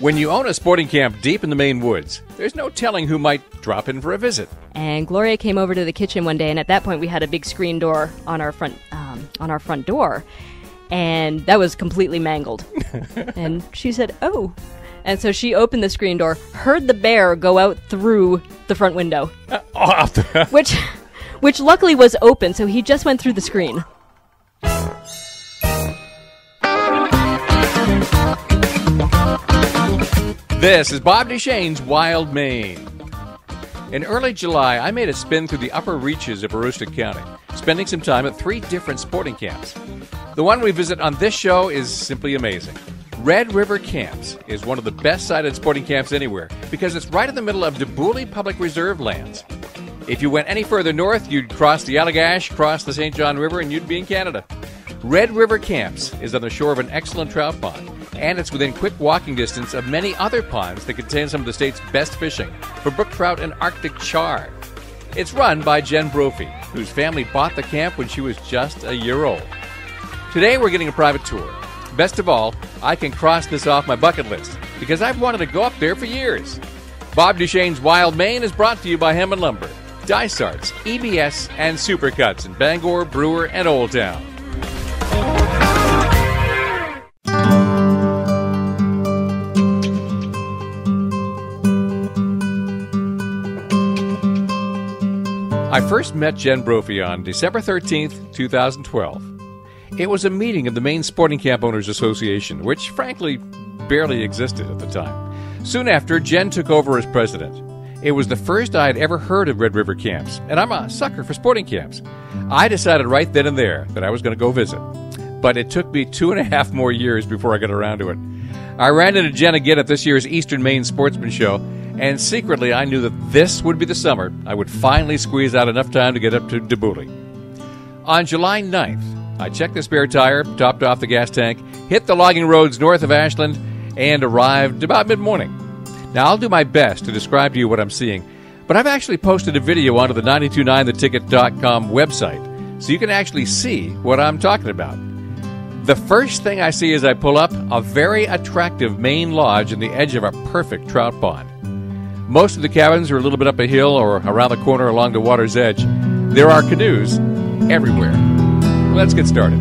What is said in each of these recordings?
When you own a sporting camp deep in the Maine woods, there's no telling who might drop in for a visit. And Gloria came over to the kitchen one day, and at that point, we had a big screen door on our front um, on our front door, and that was completely mangled. and she said, "Oh." And so she opened the screen door, heard the bear go out through the front window, the- which, which luckily was open, so he just went through the screen. This is Bob Duchesne's Wild Maine. In early July, I made a spin through the upper reaches of Aroostook County, spending some time at three different sporting camps. The one we visit on this show is simply amazing. Red River Camps is one of the best sited sporting camps anywhere because it's right in the middle of Deboullie Public Reserve lands. If you went any further north, you'd cross the Allagash, cross the St. John River, and you'd be in Canada. Red River Camps is on the shore of an excellent trout pond, and it's within quick walking distance of many other ponds that contain some of the state's best fishing for brook trout and Arctic char. It's run by Jen Brophy, whose family bought the camp when she was just a year old. Today we're getting a private tour. Best of all, I can cross this off my bucket list because I've wanted to go up there for years. Bob Duchesne's Wild Maine is brought to you by Hammond Lumber, Dysarts, EBS, and Supercuts in Bangor, Brewer, and Old Town. I first met Jen Brophy on December 13th, 2012. It was a meeting of the Maine Sporting Camp Owners Association, which frankly barely existed at the time. Soon after, Jen took over as president. It was the first I had ever heard of Red River camps, and I'm a sucker for sporting camps. I decided right then and there that I was going to go visit. But it took me two and a half more years before I got around to it. I ran into Jen again at this year's Eastern Maine Sportsman Show, and secretly I knew that this would be the summer I would finally squeeze out enough time to get up to Deboullie. On July 9th, I checked the spare tire, topped off the gas tank, hit the logging roads north of Ashland, and arrived about mid morning. Now, I'll do my best to describe to you what I'm seeing, but I've actually posted a video onto the 929theticket.com website, so you can actually see what I'm talking about. The first thing I see as I pull up, a very attractive main lodge in the edge of a perfect trout pond. Most of the cabins are a little bit up a hill or around the corner along the water's edge. There are canoes everywhere. Let's get started.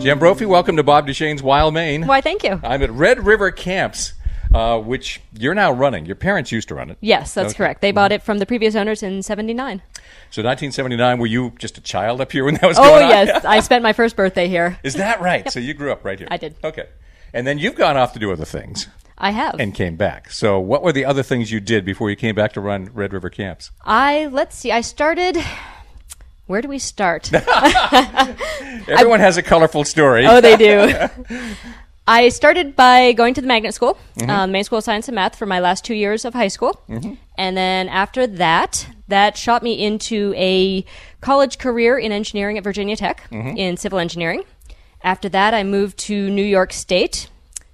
Jen Brophy, welcome to Bob Duchesne's Wild Maine. Why, thank you. I'm at Red River Camps, uh, which you're now running. Your parents used to run it. Yes, that's Okay. correct. They bought it from the previous owners in 79. So 1979, were you just a child up here when that was Oh, going on? Oh yes. I spent my first birthday here. Is that right? So you grew up right here? I did. Okay. And then you've gone off to do other things I have. and came back. So what were the other things you did before you came back to run Red River Camps? I, let's see, I started. Where do we start? Everyone has a colorful story. oh, they do. I started by going to the magnet school, uh, Maine School of Science and Math, for my last two years of high school. Mm-hmm. And then after that, that shot me into a college career in engineering at Virginia Tech mm-hmm. in civil engineering. After that, I moved to New York State,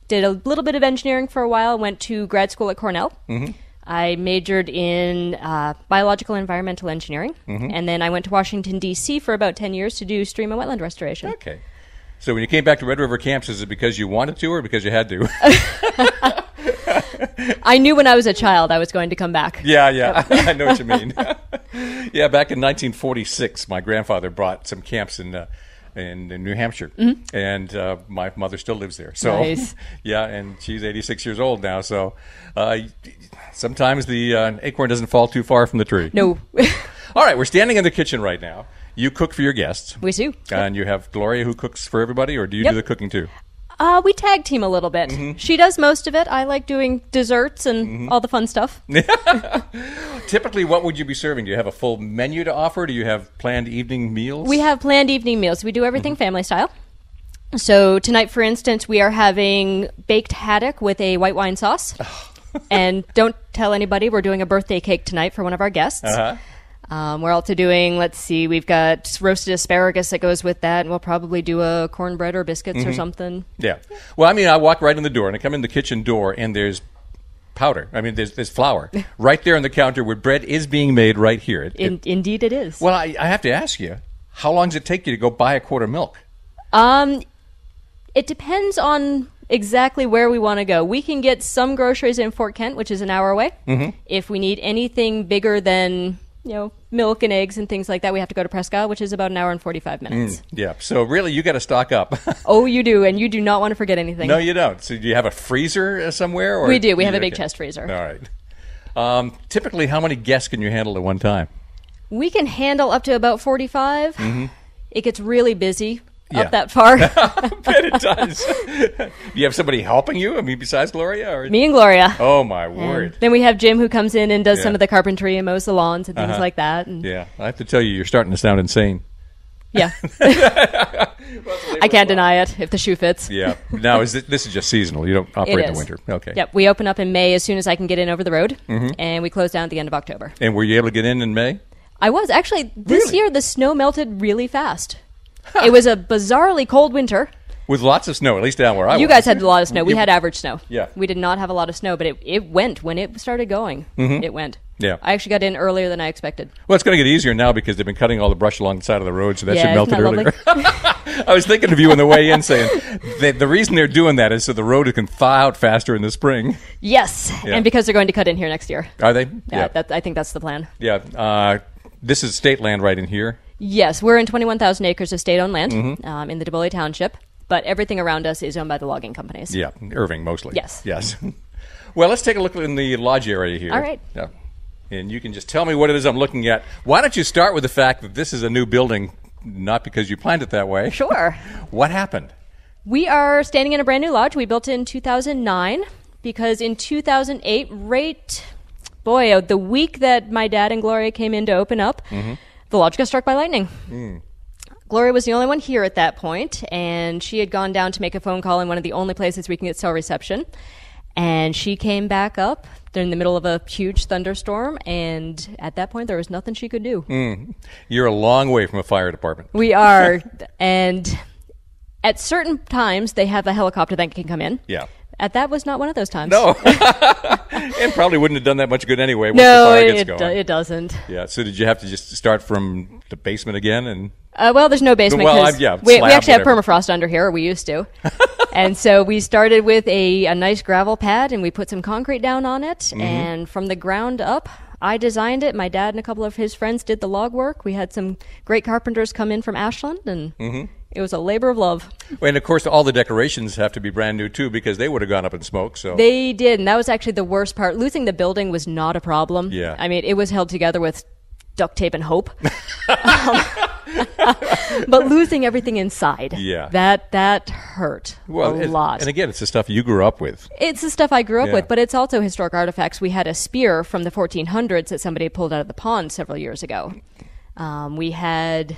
did a little bit of engineering for a while, went to grad school at Cornell. I majored in uh, biological environmental engineering, and then I went to Washington, D.C. for about 10 years to do stream and wetland restoration. Okay. So when you came back to Red River Camps, is it because you wanted to or because you had to? I knew when I was a child I was going to come back. yeah, yeah. I know what you mean. yeah, back in 1946, my grandfather bought some camps in. Uh, in, in New Hampshire, and uh, my mother still lives there. So, Mm-hmm. Nice. yeah, and she's 86 years old now. So, uh, sometimes the uh, acorn doesn't fall too far from the tree. No, All right, we're standing in the kitchen right now. You cook for your guests, we do. and you have Gloria who cooks for everybody, or do you Yep. do the cooking too? Uh, we tag team a little bit. Mm-hmm. She does most of it. I like doing desserts and all the fun stuff. Typically, what would you be serving? Do you have a full menu to offer? Do you have planned evening meals? We have planned evening meals. We do everything Mm-hmm. family style. So tonight, for instance, we are having baked haddock with a white wine sauce. and don't tell anybody we're doing a birthday cake tonight for one of our guests. Uh-huh. Um, we're also doing, let's see, we've got roasted asparagus that goes with that, and we'll probably do a cornbread or biscuits Mm-hmm. or something. Yeah. Well, I mean, I walk right in the door and I come in the kitchen door and there's powder. I mean, there's, there's flour right there on the counter where bread is being made right here. It- In, it- indeed, it is. well, I, I have to ask you, how long does it take you to go buy a quart of milk? Um, It depends on exactly where we want to go. We can get some groceries in Fort Kent, which is an hour away. Mm-hmm. If we need anything bigger than you know milk and eggs and things like that, we have to go to Presque Isle, which is about an hour and forty five minutes. Yeah. So really, you got to stock up. Oh, you do, and you do not want to forget anything. no, you don't. So do you have a freezer uh, somewhere? Or we do. We have a Okay. big chest freezer. All right. Um, typically, how many guests can you handle at one time? We can handle up to about 45. It gets really busy Mm-hmm. Yeah. up that far. I bet it does. do you have somebody helping you? I mean, besides Gloria? Or? Me and Gloria. Oh my And word! then we have Jim who comes in and does Yeah. some of the carpentry and mows the lawns and things Uh-huh. like that. And Yeah, I have to tell you, you're starting to sound insane. yeah, I can't deny it if the shoe fits. Yeah. Now, is it, this is just seasonal? You don't operate in the winter? Okay. Yep, we open up in May as soon as I can get in over the road, Mm-hmm. and we close down at the end of October. And were you able to get in in May? I was actually this Really? year. The snow melted really fast. It was a bizarrely cold winter. With lots of snow, at least down where I was. You was. guys had a lot of snow. We had average snow. Yeah. We did not have a lot of snow, but it, it went when it started going. It went. Mm-hmm. Yeah. I actually got in earlier than I expected. Well, it's going to get easier now because they've been cutting all the brush along the side of the road, so that Yeah, should melt it earlier. I was thinking of you on the way in, saying that the reason they're doing that is so the road can thaw out faster in the spring. Yes, Yeah. and because they're going to cut in here next year. Are they? Yeah, That, I think that's the plan. yeah. Uh, this is state land right in here. Yes, we're in 21,000 acres of state-owned land Mm-hmm. um, in the Deboullie Township, but everything around us is owned by the logging companies. Yeah, Irving mostly. Yes. Yes. well, let's take a look in the lodge area here. All right. Yeah. And you can just tell me what it is I'm looking at. Why don't you start with the fact that this is a new building, not because you planned it that way. Sure. What happened? We are standing in a brand new lodge. We built it in 2009 because in 2008, right, boy, uh, the week that my dad and Gloria came in to open up, the lodge got struck by lightning. Hmm. Gloria was the only one here at that point, and she had gone down to make a phone call in one of the only places we can get cell reception. And she came back up during the middle of a huge thunderstorm, and at that point, there was nothing she could do. Hmm. You're a long way from a fire department. We are, and at certain times they have a helicopter that can come in. Yeah. At that was not one of those times. No. and probably wouldn't have done that much good anyway once no, the fire it, gets it, doesn't. yeah. So did you have to just start from the basement again? And Uh, well, there's no basement Well, I- yeah, we, we slab, actually have permafrost under here. or We used to, and so we started with a, a nice gravel pad, and we put some concrete down on it, Mm-hmm. and from the ground up. I designed it. My dad and a couple of his friends did the log work. We had some great carpenters come in from Ashland, and Mm-hmm. It was a labor of love. and of course, all the decorations have to be brand new too because they would have gone up in smoke. So They did, and that was actually the worst part. Losing the building was not a problem. Yeah. I mean, it was held together with duct tape and hope. Um, but losing everything inside, Yeah. that that hurt well, a lot. And again, it's the stuff you grew up with. it's the stuff I grew up Yeah. with, but it's also historic artifacts. We had a spear from the 1400s that somebody pulled out of the pond several years ago. Um, we had,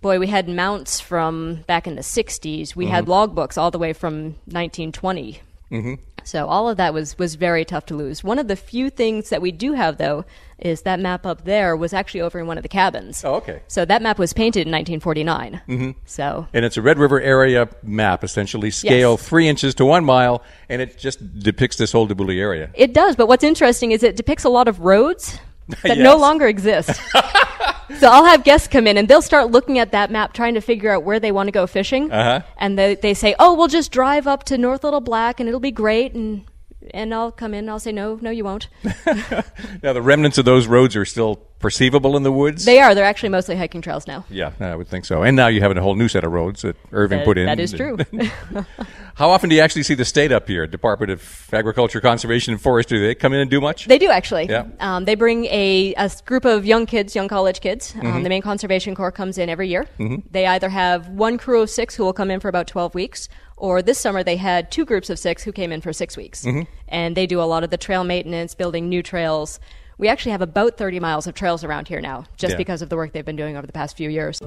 boy, we had mounts from back in the 60s. We Mm-hmm. had logbooks all the way from 1920. Mm-hmm. So all of that was was very tough to lose. One of the few things that we do have, though, is that map up there was actually over in one of the cabins. Oh, okay. So that map was painted in 1949. Mm-hmm. So And it's a Red River area map, essentially scale Yes. three inches to one mile, and it just depicts this whole Deboullie area. It does, but what's interesting is it depicts a lot of roads that no longer exist. so I'll have guests come in and they'll start looking at that map trying to figure out where they want to go fishing. Uh-huh. And they, they say, oh, we'll just drive up to North Little Black and it'll be great. And, and I'll come in and I'll say, no, no, you won't. Now, the remnants of those roads are still perceivable in the woods. They are. They're actually mostly hiking trails now. yeah, I would think so. And now you have a whole new set of roads that Irving That- put in. that is true. How often do you actually see the state up here? Department of Agriculture, Conservation, and Forestry. Do they come in and do much? They do actually. Yeah. Um, they bring a group of young kids, young college kids. Mm-hmm. Um, the Maine Conservation Corps comes in every year. They either have one crew of six who will come in for about 12 weeks, or this summer they had two groups of six who came in for six weeks. Mm-hmm. And they do a lot of the trail maintenance, building new trails. We actually have about 30 miles of trails around here now, just Yeah. because of the work they've been doing over the past few years.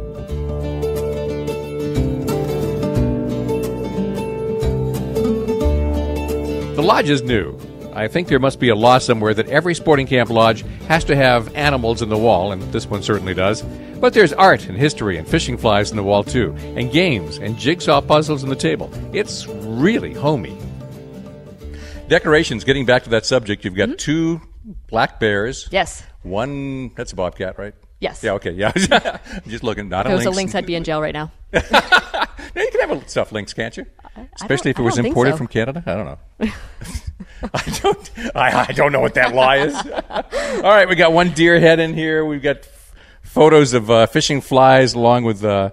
The lodge is new. I think there must be a law somewhere that every sporting camp lodge has to have animals in the wall, and this one certainly does. But there's art and history and fishing flies in the wall too, and games and jigsaw puzzles on the table. It's really homey. Decorations, getting back to that subject, you've got Mm-hmm. two black bears. Yes. One, that's a bobcat, right? Yes. Yeah, okay, yeah. I'm just looking, not If a it was a lynx. lynx, I'd be in jail right now. No, you can have a stuffed lynx, can't you? Especially if it was imported so. from Canada. I don't know. I don't. I, I don't know what that lie is. All right, we got one deer head in here. We've got f- photos of uh, fishing flies along with uh,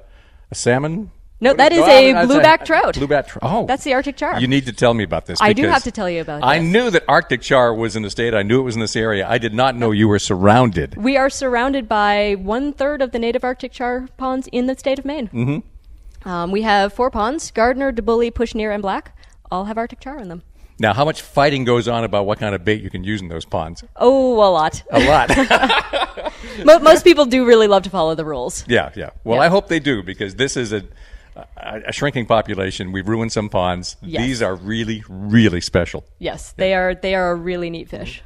a salmon. No, that is a blueback trout. Blueback trout. Oh, That's the Arctic char. You need to tell me about this. I do have to tell you about I this. knew that Arctic char was in the state. I knew it was in this area. I did not know you were surrounded. We are surrounded by one third of the native Arctic char ponds in the state of Maine. Mm-hmm. Um, we have four ponds: Gardner, Deboullie, Pushneer, and Black. All have Arctic char in them. Now, how much fighting goes on about what kind of bait you can use in those ponds? Oh, a lot. A lot. Most people do really love to follow the rules. Yeah, yeah. Well, Yeah. I hope they do because this is a, a, shrinking population. We've ruined some ponds. Yes. These are really, really special. Yes, they are. They are a really neat fish.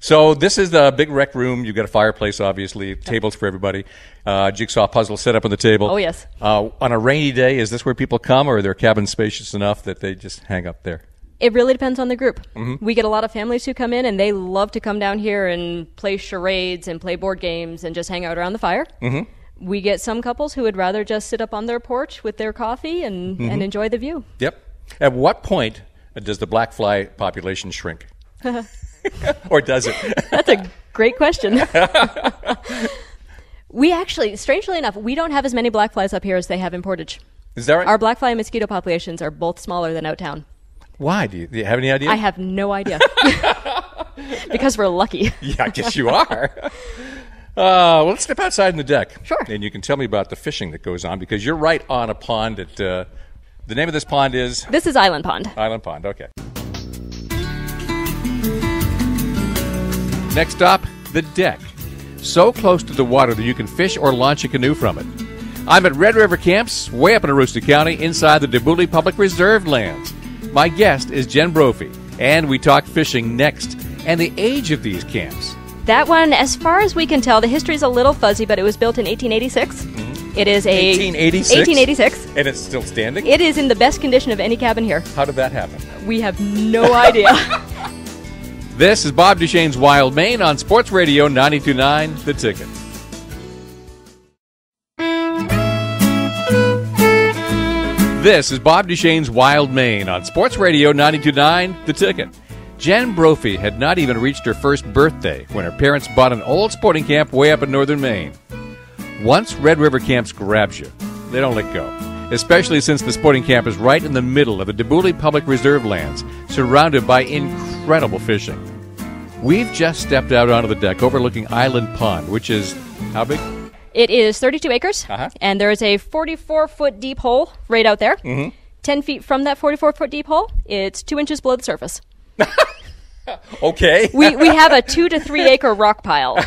So this is the big rec room. You've got a fireplace, obviously, tables for everybody, uh, jigsaw puzzle set up on the table. Oh, yes. Uh, on a rainy day, is this where people come, or are their cabins spacious enough that they just hang up there? It really depends on the group. Mm-hmm. We get a lot of families who come in and they love to come down here and play charades and play board games and just hang out around the fire. Mm-hmm. We get some couples who would rather just sit up on their porch with their coffee and, Mm-hmm. and enjoy the view. Yep. At what point does the black fly population shrink, or does it? That's a great question. we actually, strangely enough, we don't have as many black flies up here as they have in Portage. Is that right? Our black fly and mosquito populations are both smaller than out town. Why? Do you, do you have any idea? I have no idea. because we're lucky. Yeah, I guess you are. Uh, well, let's step outside in the deck. Sure. And you can tell me about the fishing that goes on because you're right on a pond at. Uh, the name of this pond is This is Island Pond. Island Pond. Okay. Next stop, the deck. So close to the water that you can fish or launch a canoe from it. I'm at Red River Camps, way up in Aroostook County, inside the Deboullie Public Reserve lands. My guest is Jen Brophy, and we talk fishing next and the age of these camps. That one, as far as we can tell, the history is a little fuzzy, but it was built in 1886. Mm-hmm. It is a 1886? 1886. And it's still standing? It is in the best condition of any cabin here. How did that happen? We have no idea. This is Bob Duchesne's Wild Maine on Sports Radio 929 The Ticket. This is Bob Duchesne's Wild Maine on Sports Radio 929 The Ticket. Jen Brophy had not even reached her first birthday when her parents bought an old sporting camp way up in northern Maine. Once Red River Camps grabs you, they don't let go. Especially since the sporting camp is right in the middle of the Deboullie Public Reserve lands, surrounded by incredible fishing. We've just stepped out onto the deck overlooking Island Pond, which is how big? it is 32 acres, Uh-huh. and there is a 44 foot deep hole right out there. Mm-hmm. 10 feet from that 44 foot deep hole, it's two inches below the surface. Okay. We, we have a two to three acre rock pile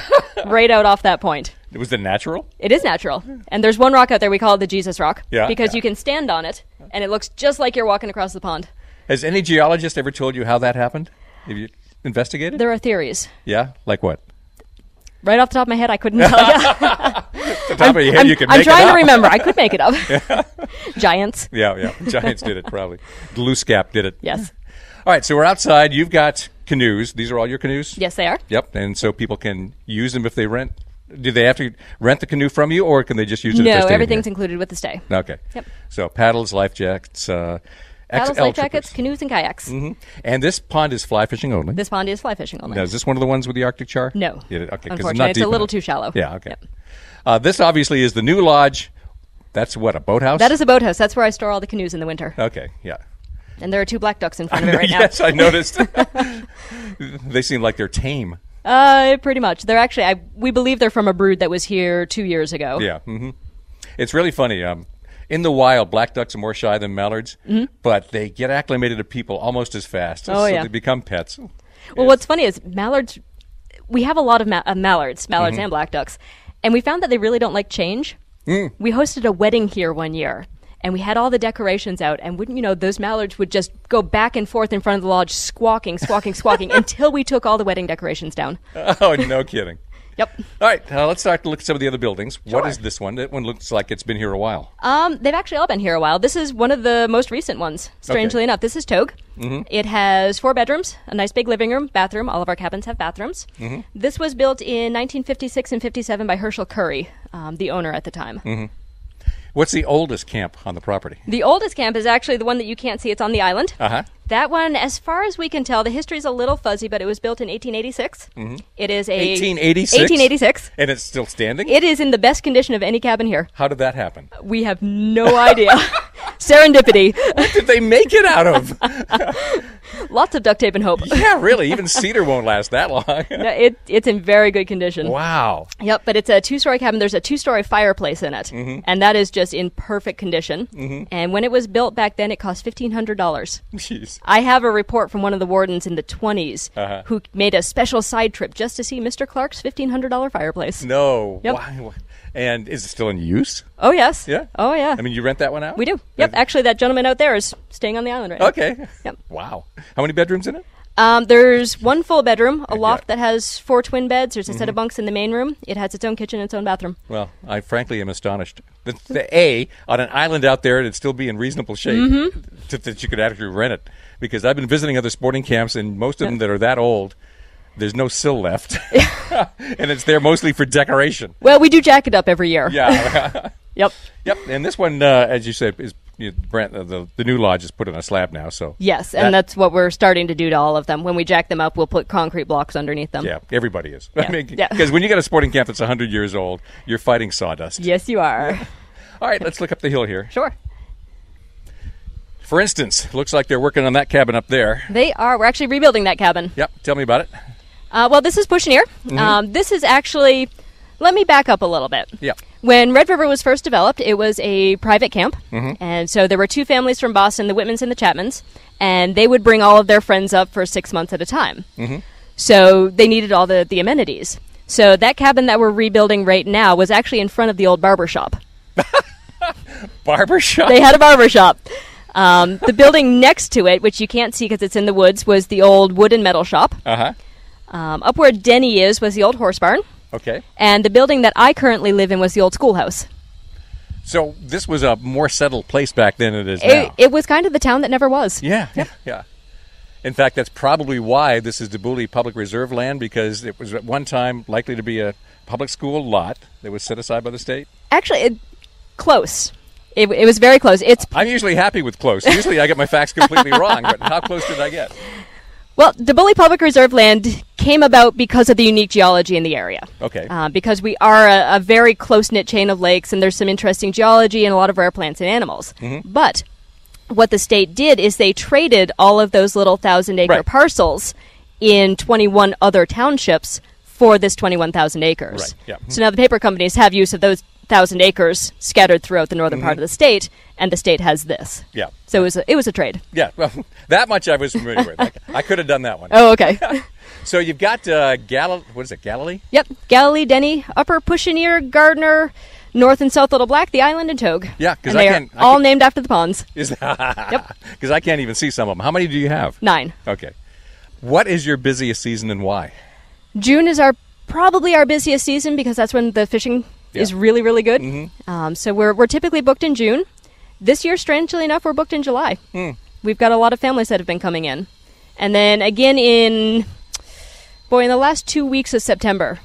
right out off that point. was it natural? It is natural. And there's one rock out there we call it the Jesus rock. Yeah, Because yeah. you can stand on it and it looks just like you're walking across the pond. Has any geologist ever told you how that happened? Have you investigated? There are theories. yeah, like what? Right off the top of my head, I couldn't tell you. The top of your head, I'm, you can I'm trying to remember. I could make it up. Giants. Yeah, yeah. Giants did it probably. Glooskap did it. Yes. All right, so we're outside. You've got canoes. These are all your canoes. Yes, they are. Yep. And so people can use them if they rent. Do they have to rent the canoe from you, or can they just use it? No, everything's here? included with the stay. okay. Yep. So paddles, life jackets, uh, Paddles, life jackets, canoes, and kayaks. Mhm. And this pond is fly fishing only. This pond is fly fishing only. now, is this one of the ones with the Arctic char? No. Yeah, okay. Unfortunately, not it's a little enough. too shallow. Yeah. Okay. Yep. Uh, this obviously is the new lodge. That's what a boathouse. That is a boathouse. That's where I store all the canoes in the winter. Okay. Yeah. And there are two black ducks in front of it right yes, I noticed. they seem like they're tame. Uh, pretty much. They're actually, I, we believe they're from a brood that was here two years ago. Yeah. Mm-hmm. It's really funny. Um, in the wild, black ducks are more shy than mallards, but they get acclimated to people almost as fast. Mm-hmm. Oh, so yeah. they become pets. Well, what's funny is mallards. We have a lot of ma- uh, mallards, mallards Mm-hmm. and black ducks, and we found that they really don't like change. Mm. We hosted a wedding here one year, and we had all the decorations out, and wouldn't you know, those mallards would just go back and forth in front of the lodge, squawking, squawking, squawking, until we took all the wedding decorations down. oh, no kidding. Yep. All right, uh, let's start to look at some of the other buildings. What Sure. is this one? That one looks like it's been here a while. Um, they've actually all been here a while. This is one of the most recent ones. Strangely Okay. enough, this is Togue. It has four bedrooms, a nice big living room, bathroom. All of our cabins have bathrooms. This was built in 1956 and 57 by Herschel Curry, um, the owner at the time. What's the oldest camp on the property? The oldest camp is actually the one that you can't see. It's on the island. Uh huh. That one, as far as we can tell, the history is a little fuzzy, but it was built in 1886. Mm-hmm. It is a 1886? 1886. And it's still standing? It is in the best condition of any cabin here. How did that happen? We have no idea. Serendipity. What did they make it out of? Lots of duct tape and hope. yeah, really. Even cedar won't last that long. No, it, it's in very good condition. wow. Yep, but it's a two-story cabin. There's a two-story fireplace in it, Mm-hmm. and that is just in perfect condition. And when it was built back then, it cost fifteen hundred dollars. Jeez. I have a report from one of the wardens in the 20s Uh-huh. who made a special side trip just to see Mr. Clark's $1,500 fireplace. No. Yep. Why? And is it still in use? Oh, yes. Yeah? Oh, yeah. I mean, you rent that one out? we do. Yep. Actually, that gentleman out there is staying on the island right now. Okay. Yep. Wow. How many bedrooms in it? Um, there's one full bedroom, a loft Yeah. Mm-hmm. that has four twin beds. There's a set of bunks in the main room. It has its own kitchen, its own bathroom. Well, I frankly am astonished. The, the A, on an island out there, it'd still be in reasonable shape Mm-hmm. to, that you could actually rent it. Because I've been visiting other sporting camps, and most of them that are that old, there's no sill left. and it's there mostly for decoration. Well, we do jack it up every year. Yeah. Yep. yep. And this one, uh, as you said, is you know, Brent, uh, the, the new lodge is put on a slab now. So Yes, and That- that's what we're starting to do to all of them. When we jack them up, we'll put concrete blocks underneath them. Yeah, everybody is. Yeah. I mean, Yeah. because when you got a sporting camp that's 100 years old, you're fighting sawdust. Yes, you are. All right, let's look up the hill here. Sure. For instance, looks like they're working on that cabin up there. They are. We're actually rebuilding that cabin. Yep, tell me about it. Uh, well, this is Pushneer. Um, this is actually. Let me back up a little bit. Yep. When Red River was first developed, it was a private camp. And so there were two families from Boston, the Whitmans and the Chapmans, and they would bring all of their friends up for six months at a time. So they needed all the, the amenities. So that cabin that we're rebuilding right now was actually in front of the old barber shop. Barber shop. They had a barber shop. Um, the building next to it, which you can't see because it's in the woods, was the old wood and metal shop. Uh huh. Um, up where Denny is was the old horse barn. Okay. And the building that I currently live in was the old schoolhouse. So this was a more settled place back then than it is It, now. it was kind of the town that never was. yeah, yeah, yeah. In fact, that's probably why this is Deboullie Public Reserve land because it was at one time likely to be a public school lot that was set aside by the state. Actually, it, close. It, it was very close. It's I'm usually happy with close. Usually I get my facts completely wrong, but how close did I get? well, Deboullie Public Reserve land came about because of the unique geology in the area. Okay. Uh, because we are a, a very close knit chain of lakes, and there's some interesting geology and a lot of rare plants and animals. Mm-hmm. But what the state did is they traded all of those little thousand acre Right. parcels in 21 other townships for this 21,000 acres. Right, yeah. So now the paper companies have use of those thousand acres scattered throughout the northern Mm-hmm. part of the state, and the state has this. Yeah. So it was a, it was a trade. Yeah, well, that much I was familiar with. I, I could have done that one. Oh, okay. So you've got uh, Gal. What is it, Galilee? yep. Galilee, Denny, Upper Pushneer, Gardner, North and South Little Black, the Island, and Togue. Yeah, 'cause And I they are can- I all can- named after the ponds. Is yep. because I can't even see some of them. How many do you have? Nine. Okay. What is your busiest season and why? June is our probably our busiest season because that's when the fishing Yeah. is really really good. Mm-hmm. Um, so we're we're typically booked in June. This year, strangely enough, we're booked in July. Hmm. We've got a lot of families that have been coming in, and then again in. Boy, in the last two weeks of September,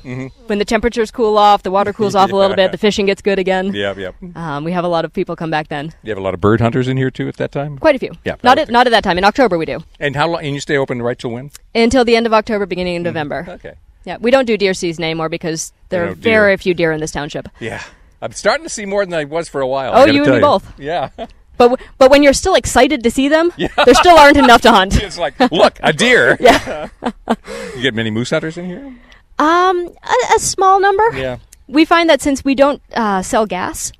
when the temperatures cool off, the water cools off a little Mm-hmm. Bit, the fishing gets good again. Yeah, yeah. Um, we have a lot of people come back then. You have a lot of bird hunters in here too at that time. Quite a few. Yeah, Not at, not at that time. In October we do. And how long? And you stay open right till when? Until the end of October, beginning of November. Okay. Yeah, we don't do deer season anymore because there are very few deer in this township. Yeah. I'm starting to see more than I was for a while. Oh, you and me both. Yeah. But w- but when you're still excited to see them, there still aren't enough to hunt. it's like, look, a deer. Yeah. You get many moose hunters in here? Um, a, a small number. Yeah. We find that since we don't uh, sell gas,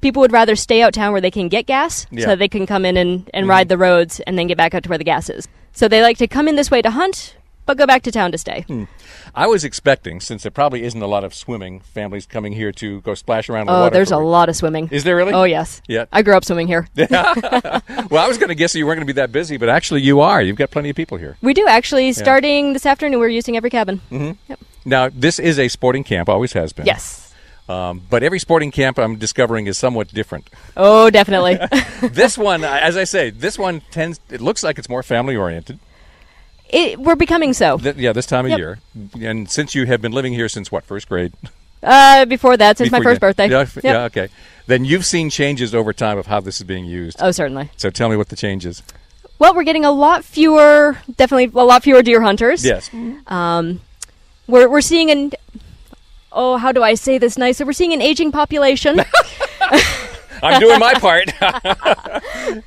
people would rather stay out town where they can get gas, Mm-hmm. Yeah. so they can come in and, and ride the roads and then get back out to where the gas is. So they like to come in this way to hunt, but go back to town to stay. Hmm. I was expecting, since there probably isn't a lot of swimming, families coming here to go splash around the Oh, water. there's a lot of swimming. Is there really? Oh yes. Yeah. I grew up swimming here. Well, I was going to guess you weren't going to be that busy, but actually you are. You've got plenty of people here. We do actually. Starting this afternoon, we're using every cabin. Mm-hmm. Yep. Now, this is a sporting camp, always has been. Yes. Um, but every sporting camp I'm discovering is somewhat different. Oh, definitely. this one, as I say, this one tends, it looks like it's more family oriented. It, we're becoming so. Th- yeah, this time of Yep. year. And since you have been living here since what, first grade? Uh, before that, since my Before you- first birthday. Yeah, Yep. yeah, okay. Then you've seen changes over time of how this is being used. Oh, certainly. So tell me what the change is. Well, we're getting a lot fewer, definitely a lot fewer deer hunters. Yes. Um, we're we're seeing an oh, how do I say this nicely? We're seeing an aging population. I'm doing my part.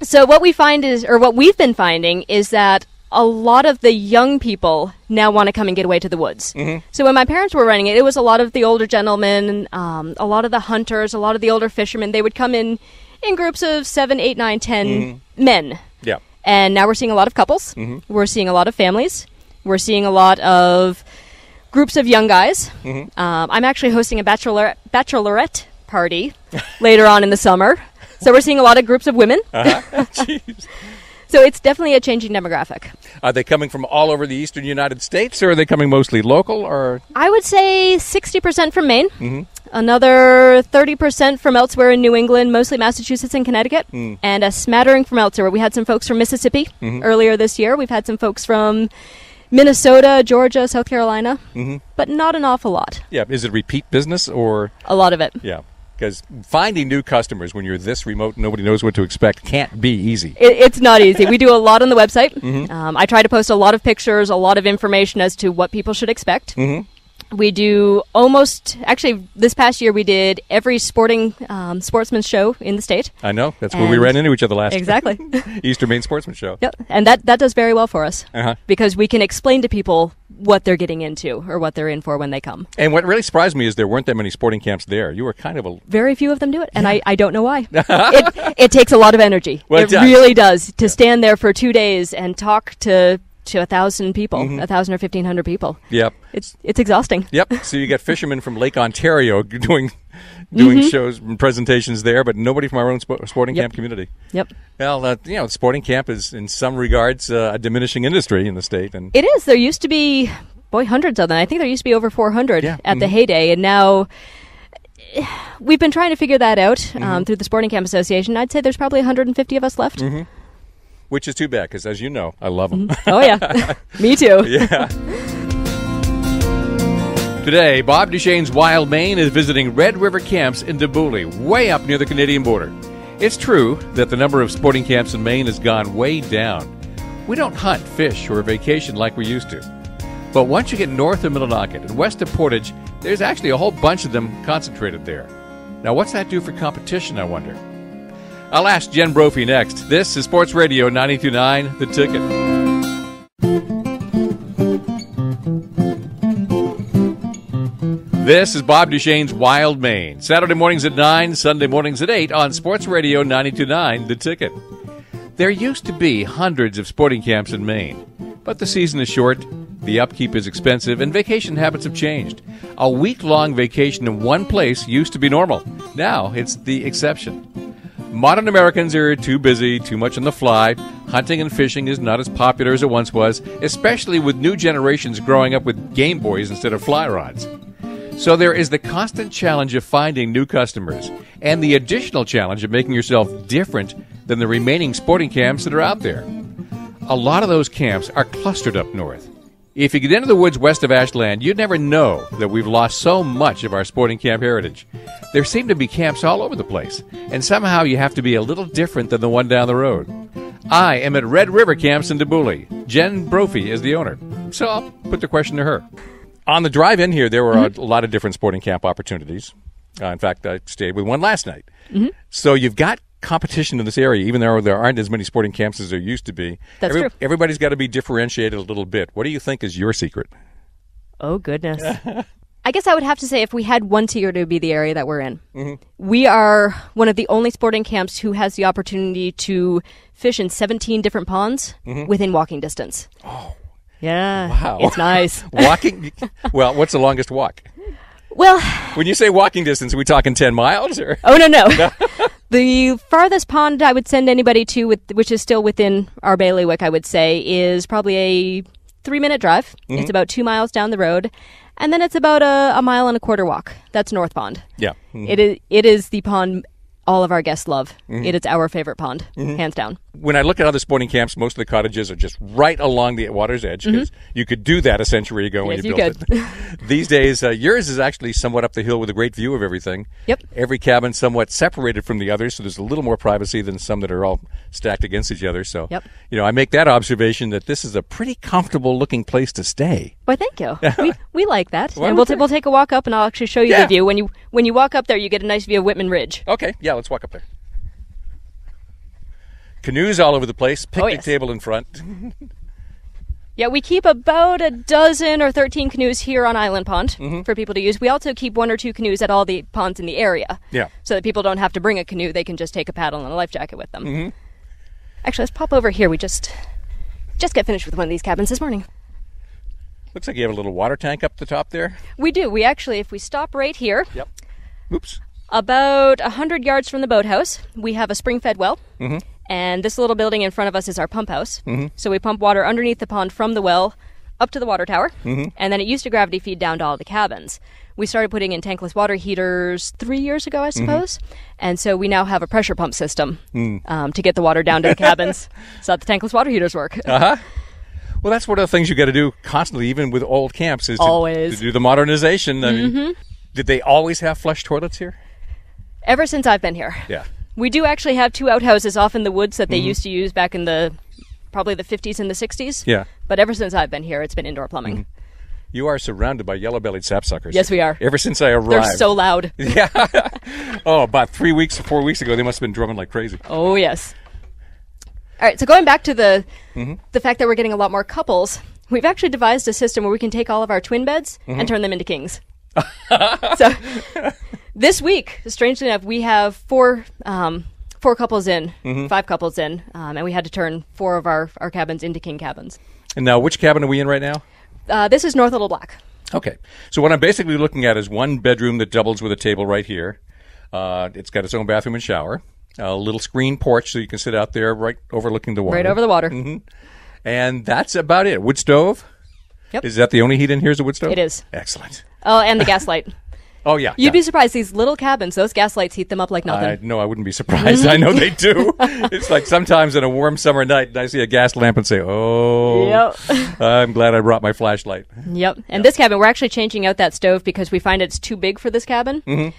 so what we find is, or what we've been finding is that a lot of the young people now want to come and get away to the woods. Mm-hmm. So when my parents were running it, it was a lot of the older gentlemen, um, a lot of the hunters, a lot of the older fishermen. They would come in in groups of seven, eight, nine, ten mm-hmm. men. yeah. And now we're seeing a lot of couples. Mm-hmm. We're seeing a lot of families. We're seeing a lot of groups of young guys. Um, I'm actually hosting a bachelor bachelorette party later on in the summer. So we're seeing a lot of groups of women. Uh-huh. Jeez. So it's definitely a changing demographic. Are they coming from all over the eastern United States, or are they coming mostly local? Or I would say 60% from Maine, mm-hmm. another 30% from elsewhere in New England, mostly Massachusetts and Connecticut, hmm. and a smattering from elsewhere. We had some folks from Mississippi mm-hmm. earlier this year. We've had some folks from Minnesota, Georgia, South Carolina, mm-hmm. but not an awful lot. yeah, is it repeat business or A lot of it. yeah? Because finding new customers when you're this remote, nobody knows what to expect, can't be easy. It, it's not easy. We do a lot on the website. Um, I try to post a lot of pictures, a lot of information as to what people should expect. We do almost, actually, this past year we did every sporting um, sportsman's show in the state. I know that's where we ran into each other last Exactly. Eastern Maine Sportsman Show. yep. And that, that does very well for us Uh-huh. because we can explain to people what they're getting into or what they're in for when they come. And what really surprised me is there weren't that many sporting camps there. You were kind of a Very few of them do it, and I, I don't know why. it, it takes a lot of energy. Well, it it does. really does to stand there for two days and talk to to a thousand people, Mm-hmm. a thousand or fifteen hundred people. yep. It's it's exhausting. Yep. So you got fishermen from Lake Ontario doing doing Mm-hmm. shows and presentations there, but nobody from our own spo- sporting Yep. camp community. Yep, Well, uh, you know, sporting camp is in some regards uh, a diminishing industry in the state, and it is. There used to be, boy, hundreds of them. I think there used to be over four hundred Yeah. at the Mhm. heyday, and now. eh, We've been trying to figure that out Mm-hmm. um, through the Sporting Camp Association. I'd say there's probably 150 of us left. Mm-hmm. which is too bad because, as you know, I love them. Oh yeah, me too. yeah. Today, Bob Duchesne's Wild Maine is visiting Red River Camps in Deboullie, way up near the Canadian border. It's true that the number of sporting camps in Maine has gone way down. We don't hunt, fish, or vacation like we used to. But once you get north of Millinocket and west of Portage, there's actually a whole bunch of them concentrated there. Now, what's that do for competition, I wonder? I'll ask Jen Brophy next. This is Sports Radio 929, The Ticket. This is Bob Duchesne's Wild Maine. Saturday mornings at 9, Sunday mornings at 8 on Sports Radio 929 The Ticket. There used to be hundreds of sporting camps in Maine, but the season is short, the upkeep is expensive, and vacation habits have changed. A week long vacation in one place used to be normal. Now it's the exception. Modern Americans are too busy, too much on the fly. Hunting and fishing is not as popular as it once was, especially with new generations growing up with Game Boys instead of fly rods. So there is the constant challenge of finding new customers and the additional challenge of making yourself different than the remaining sporting camps that are out there. A lot of those camps are clustered up north. If you get into the woods west of Ashland, you'd never know that we've lost so much of our sporting camp heritage. There seem to be camps all over the place, and somehow you have to be a little different than the one down the road. I am at Red River Camps in Deboullie. Jen Brophy is the owner, so I'll put the question to her. On the drive in here, there were a, a lot of different sporting camp opportunities. Uh, in fact, I stayed with one last night. So you've got competition in this area, even though there aren't as many sporting camps as there used to be. That's true. Everybody's got to be differentiated a little bit. What do you think is your secret? Oh goodness. I guess I would have to say if we had one tier to be the area that we're in. Mm-hmm. We are one of the only sporting camps who has the opportunity to fish in 17 different ponds within walking distance. Oh. Yeah. Wow. It's nice. Walking? well, what's the longest walk? well, When you say walking distance, are we talking 10 miles? or oh no no. the farthest pond I would send anybody to with which is still within our bailiwick I would say is probably a 3 minute drive. It's about 2 miles down the road. And then it's about a, a mile and a quarter walk. That's North Pond. Yeah. Mhm. It is it is the pond all of our guests love. It is our favorite pond, hands down. When I look at other sporting camps, most of the cottages are just right along the water's edge because you could do that a century ago when Yes, you you built it. These days, uh, yours is actually somewhat up the hill with a great view of everything. Yep. Every cabin somewhat separated from the others, so there's a little more privacy than some that are all stacked against each other. So, Yep. you know, I make that observation that this is a pretty comfortable looking place to stay. Why, thank you. we, we like that. Well, and we'll, t- we'll take a walk up and I'll actually show you Yeah. the view. When you when you walk up there, you get a nice view of Whitman Ridge. Okay, yeah, let's walk up there. Canoes all over the place, picnic Oh, yes. table in front. Yeah, we keep about a dozen or 13 canoes here on Island Pond Mm-hmm. for people to use. We also keep one or two canoes at all the ponds in the area. Yeah. So that people don't have to bring a canoe, they can just take a paddle and a life jacket with them. Mm-hmm. Actually, let's pop over here. We just just got finished with one of these cabins this morning. Looks like you have a little water tank up the top there. We do. We actually, if we stop right here, Yep. Oops. about a 100 yards from the boathouse, we have a spring fed well. Mm-hmm. And this little building in front of us is our pump house. So we pump water underneath the pond from the well up to the water tower. Mm-hmm. And then it used to gravity feed down to all the cabins. We started putting in tankless water heaters three years ago, I Mm-hmm. suppose. And so we now have a pressure pump system Mm. um, to get the water down to the cabins so that the tankless water heaters work. Uh huh. Well, that's one of the things you got to do constantly, even with old camps, is to, Always. to do the modernization. I mean, did they always have flush toilets here? Ever since I've been here. Yeah. We do actually have two outhouses off in the woods that they Mm-hmm. used to use back in the probably the 50s and the 60s. Yeah. But ever since I've been here, it's been indoor plumbing. You are surrounded by yellow-bellied sapsuckers. Yes, we are. Ever since I arrived. They're so loud. yeah. oh, about three weeks, or four weeks ago, they must have been drumming like crazy. Oh yes. All right, so going back to the Mm-hmm. the fact that we're getting a lot more couples, we've actually devised a system where we can take all of our twin beds Mm-hmm. and turn them into kings. so this week, strangely enough, we have four um, four couples in, Mm-hmm. five couples in, um, and we had to turn four of our, our cabins into king cabins. And now, which cabin are we in right now? Uh, this is North Little Black. Okay. So what I'm basically looking at is one bedroom that doubles with a table right here. Uh, it's got its own bathroom and shower. A little screen porch so you can sit out there right overlooking the water. Right over the water. Mm-hmm. And that's about it. Wood stove. Yep. Is that the only heat in here? Is a wood stove? It is. Excellent. Oh, and the gas light. Oh yeah. You'd yeah. be surprised. These little cabins, those gas lights heat them up like nothing. I, no, I wouldn't be surprised. I know they do. it's like sometimes in a warm summer night, I see a gas lamp and say, "Oh, Yep. I'm glad I brought my flashlight." Yep. And this cabin, we're actually changing out that stove because we find it's too big for this cabin. Mm-hmm.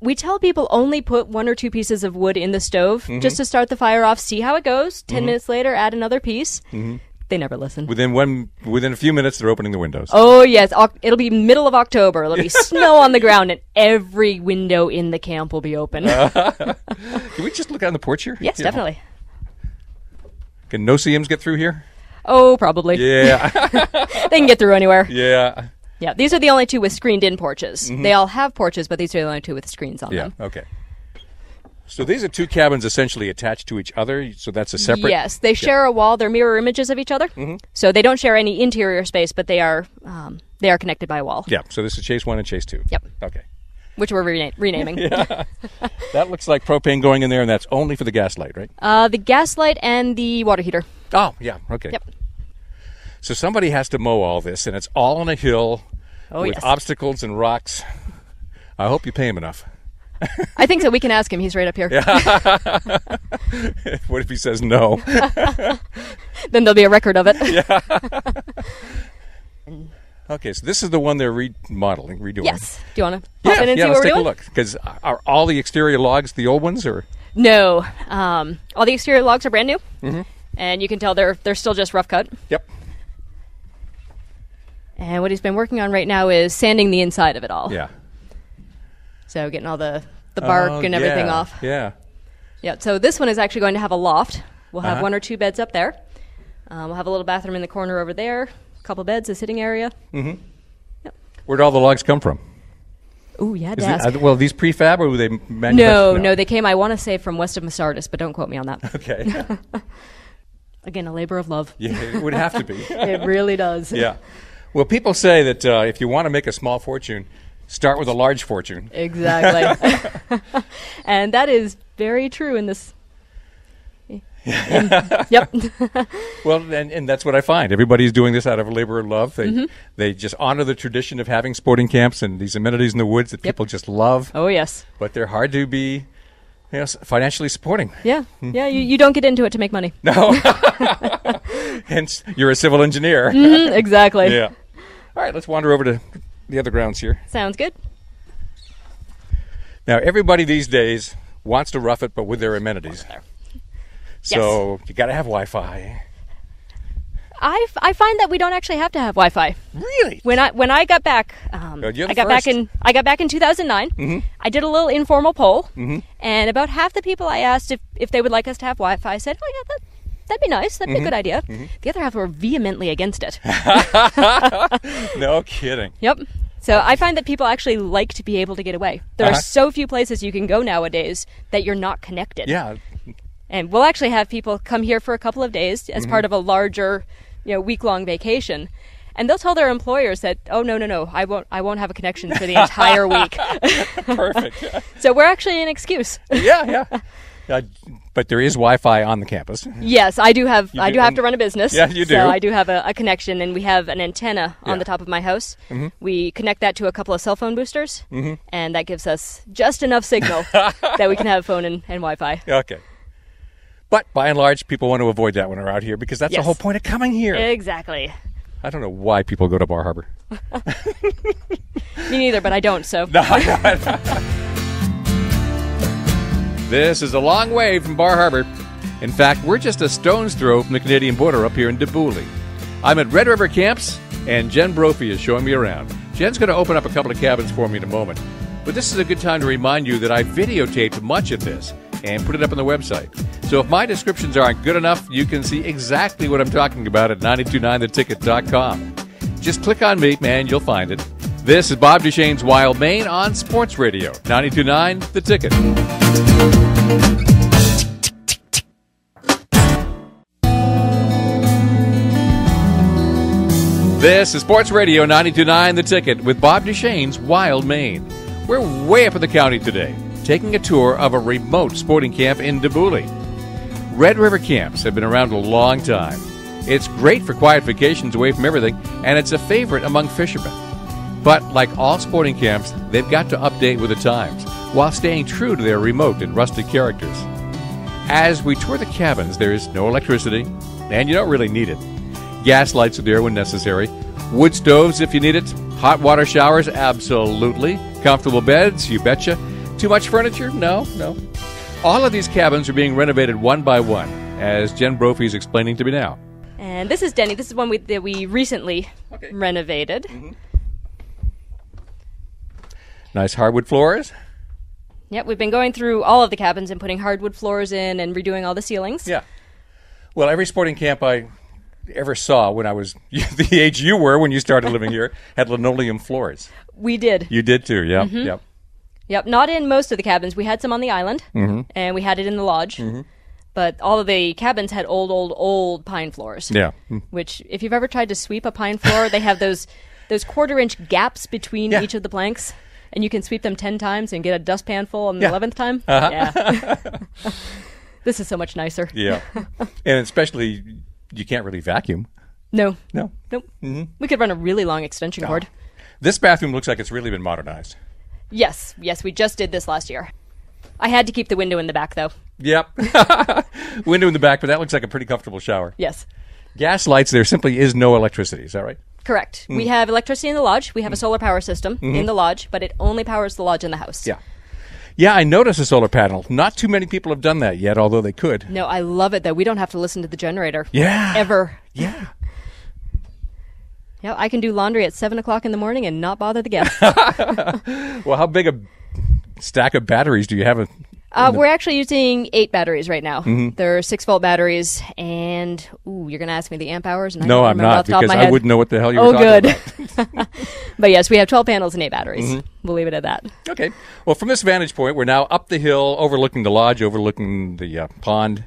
We tell people only put one or two pieces of wood in the stove Mm-hmm. just to start the fire off, see how it goes. 10 minutes later, add another piece. Mm-hmm. They never listen. Within one, within a few minutes, they're opening the windows. Oh, yes. It'll be middle of October. There'll be snow on the ground, and every window in the camp will be open. Can we just look out on the porch here? yes, Yeah. definitely. Can no-see-ums get through here? Oh, probably. Yeah, They can get through anywhere. yeah, Yeah, these are the only two with screened in porches. They all have porches, but these are the only two with screens on Mm-hmm. yeah. them. Okay. So these are two cabins essentially attached to each other. So that's a separate. Mm-hmm. Yes, they share a wall. They're mirror images of each other, so they don't share any interior space, but they are um, they are connected by a wall, Yeah. So this is Chase One and Chase Two. Yep. Okay. which we're rena- renaming. That looks like propane going in there, and that's only for the gas light, right? Uh, the gas light and the water heater. Oh, yeah. Okay. Yep. So somebody has to mow all this, and it's all on a hill Oh, with yes. obstacles and rocks. I hope you pay him enough. I think so. We can ask him. He's right up here. what if he says no? Then there'll be a record of it. yeah. okay, so this is the one they're remodeling, redoing. Yes. Do you want to pop Yeah, in and yeah. see Let's take we're a doing? look. Because are all the exterior logs the old ones, or No. Um, all the exterior logs are brand new, Mm-hmm. and you can tell they're they're still just rough cut. yep, And what he's been working on right now is sanding the inside of it all. yeah, So getting all the the bark Oh, and everything yeah, off. Yeah. Yeah, so this one is actually going to have a loft. We'll have Uh-huh. one or two beds up there. Um, we'll have a little bathroom in the corner over there, a couple beds, a sitting area. Where'd all the logs come from? Oh yeah, it, well, these prefab or were they manufactured? no, no, they came, I want to say, from west of Masardis, but don't quote me on that. Okay. Again, a labor of love. yeah, it would have to be. It really does. Yeah. Well, people say that uh, if you want to make a small fortune, start with a large fortune. Exactly. and that is very true in this. yep. Well, and, and that's what I find. Everybody's doing this out of labor and love. They Mm-hmm. they just honor the tradition of having sporting camps and these amenities in the woods that people just love, oh, yes. but they're hard to be Yes, financially supporting. Yeah, yeah. You, you don't get into it to make money. No. Hence, you're a civil engineer. Mhm, exactly. Yeah. All right, let's wander over to the other grounds here. Sounds good. Now, everybody these days wants to rough it, but with their amenities. So you got to have Wi-Fi. I, f- I find that we don't actually have to have Wi-Fi. Really? When I when I got back, um, I got back in I got back in 2009. I did a little informal poll, and about half the people I asked if, if they would like us to have Wi-Fi said, "Oh yeah, that that'd be nice. That'd be a good mm-hmm. idea." Mm-hmm. The other half were vehemently against it. No kidding. Yep. So I find that people actually like to be able to get away. There Uh-huh. are so few places you can go nowadays that you're not connected. Yeah. And we'll actually have people come here for a couple of days as part mm-hmm. of a larger, you know, week long vacation. And they'll tell their employers that, oh no, no, no, I won't I won't have a connection for the entire week. Perfect. so we're actually an excuse. yeah, yeah. Uh, but there is Wi-Fi on the campus. yes, I do have I do- do have to run a business. Yeah, you do. So I do have a, a connection and we have an antenna on Yeah. Mm-hmm. the top of my house. We connect that to a couple of cell phone boosters and that gives us just enough signal that we can have a phone and, and Wi Fi. Okay. But by and large, people want to avoid that when they're out here because that's the whole point of coming here. Exactly. I don't know why people go to Bar Harbor. Me neither, but I don't, so This is a long way from Bar Harbor. In fact, we're just a stone's throw from the Canadian border up here in Deboullie. I'm at Red River Camps, and Jen Brophy is showing me around. Jen's going to open up a couple of cabins for me in a moment. But this is a good time to remind you that I videotaped much of this and put it up on the website. So if my descriptions aren't good enough, you can see exactly what I'm talking about at 929theticket.com. Just click on me, and you'll find it. This is Bob Duchesne's Wild Maine on Sports Radio, 929 The Ticket. This is Sports Radio 929 The Ticket with Bob Duchesne's Wild Maine. We're way up in the county today, taking a tour of a remote sporting camp in Deboullie. Red River Camps have been around a long time. It's great for quiet vacations away from everything, and it's a favorite among fishermen. But like all sporting camps, they've got to update with the times while staying true to their remote and rustic characters. As we tour the cabins, there is no electricity, and you don't really need it. Gas lights are there when necessary. Wood stoves if you need it. Hot water showers, absolutely. Comfortable beds, you betcha. Too much furniture? No, no. All of these cabins are being renovated one by one, as Jen Brophy is explaining to me now. And this is Denny. This is one we, that we recently Okay. renovated. Mm-hmm. Nice hardwood floors. Yep, we've been going through all of the cabins and putting hardwood floors in and redoing all the ceilings. Yeah. Well, every sporting camp I ever saw when I was the age you were when you started living here had linoleum floors. We did. You did too, yeah. Yep. Yep, not in most of the cabins. We had some on the island, Mm-hmm. and we had it in the lodge. But all of the cabins had old, old, old pine floors. Yeah. Mm. Which, if you've ever tried to sweep a pine floor, they have those those quarter inch gaps between Yeah. each of the planks, and you can sweep them ten times and get a dustpan full on the Yeah. eleventh time. Uh-huh. Yeah. this is so much nicer. Yeah. and especially you can't really vacuum. No, No. nope. Mm-hmm. We could run a really long extension cord. This bathroom looks like it's really been modernized. Yes, yes, we just did this last year. I had to keep the window in the back, though. Yep. Window in the back, but that looks like a pretty comfortable shower. Yes. Gas lights, there simply is no electricity. Is that right? Correct. Mm. We have electricity in the lodge. We have a solar power system in the lodge, but it only powers the lodge and the house. Mm-hmm. Yeah. Yeah, I noticed a solar panel. Not too many people have done that yet, although they could. No, I love it that We don't have to listen to the generator. Yeah. Ever. Yeah. Yeah, I can do laundry at seven o'clock in the morning and not bother the guests. Well, how big a stack of batteries do you have? Uh, we're actually using eight batteries right now. Mm-hmm. They're six volt batteries, and ooh, you're gonna ask me the amp hours, and I no, I'm remember not off the top of because I wouldn't know what the hell you Oh, talking good. about. But yes, we have twelve panels and eight batteries. Mm-hmm. We'll leave it at that. Okay. Well, from this vantage point, we're now up the hill, overlooking the lodge, overlooking the uh, pond.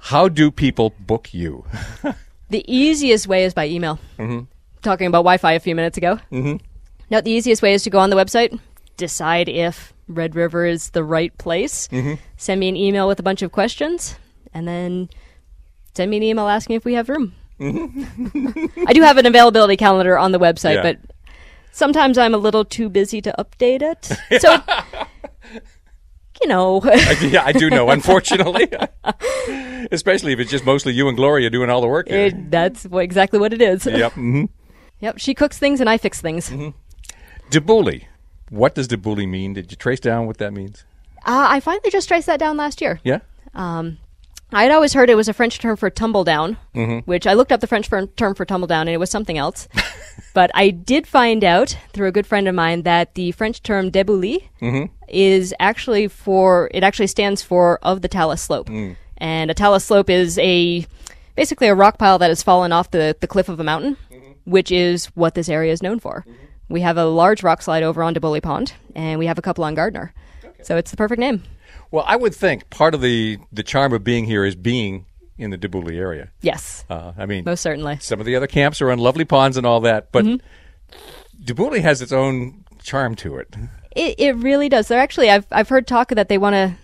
How do people book you? The easiest way is by email. Mm-hmm. Talking about Wi Fi a few minutes ago. Mm-hmm. No, the easiest way is to go on the website, decide if Red River is the right place, mm-hmm. send me an email with a bunch of questions, and then send me an email asking if we have room. Mm-hmm. I do have an availability calendar on the website, Yeah. but sometimes I'm a little too busy to update it. So you know. yeah, I do know, unfortunately. Especially if it's just mostly you and Gloria doing all the work. It- that's what, exactly what it is. yep. hmm Yep. She cooks things and I fix things. Mm-hmm. Deboullie. What does Deboullie mean? Did you trace down what that means? Uh, I finally just traced that down last year. Yeah. Um, I had always heard it was a French term for tumble down, mm-hmm. which I looked up the French for, term for tumble down and it was something else. but I did find out through a good friend of mine that the French term debouli mm-hmm. is actually for, it actually stands for of the talus slope. Mm. And a talus slope is a, basically a rock pile that has fallen off the, the cliff of a mountain, mm-hmm. which is what this area is known for. We have a large rock slide over on Deboullie Pond, and we have a couple on Gardner. So it's the perfect name. Well, I would think part of the, the charm of being here is being in the Deboullie area. Yes, Uh, I mean, most certainly. some of the other camps are on lovely ponds and all that, but Deboullie has its own charm to it. It, it really does. They're actually I've I've heard talk that they want to